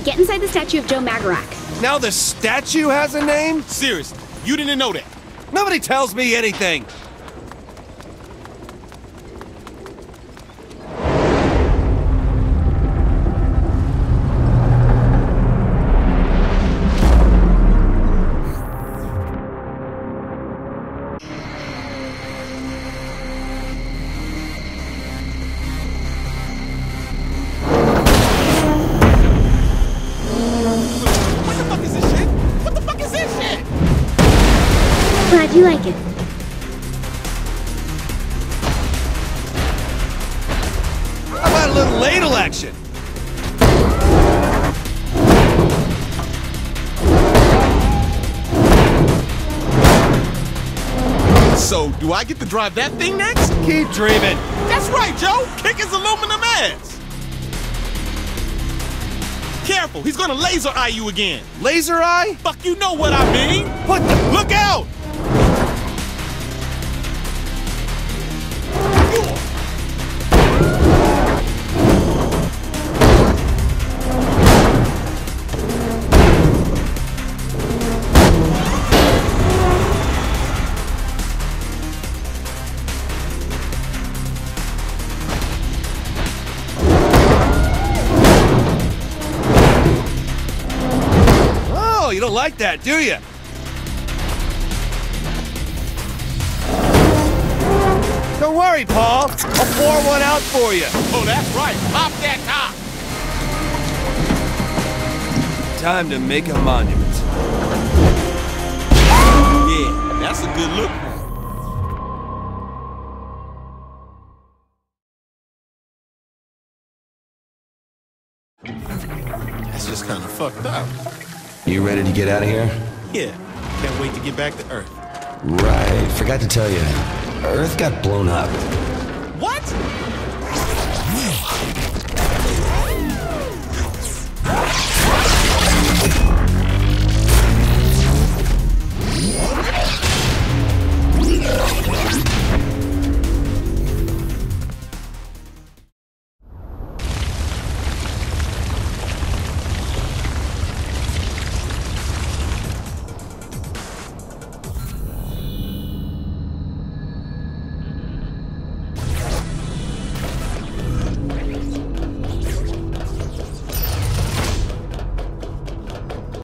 inside the statue of Joe Magarac. Now the statue has a name? Seriously, you didn't know that. Nobody tells me anything. Glad you like it. How about a little ladle action? So, do I get to drive that thing next? Keep dreaming. That's right, Joe. Kick his aluminum ass. Careful, he's gonna laser eye you again. Laser eye? Fuck, you know what I mean. What the? Look out! Don't like that, do you? Don't worry, Paul. I'll pour one out for you. Oh, that's right. Pop that top. Time to make a monument. Yeah, that's a good look. That's just kind of fucked up. You ready to get out of here? Yeah, can't wait to get back to Earth. Right. Forgot to tell you. Earth got blown up. What?